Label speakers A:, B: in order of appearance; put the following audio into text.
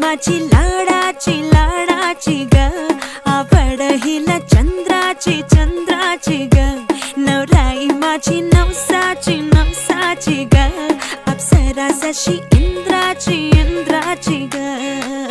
A: माझी लाडाची लाडाची ग. आवड हिला चंद्राची चंद्राची ग. नवराई माझी नवसाची și gă Apsara și intra și intra și gă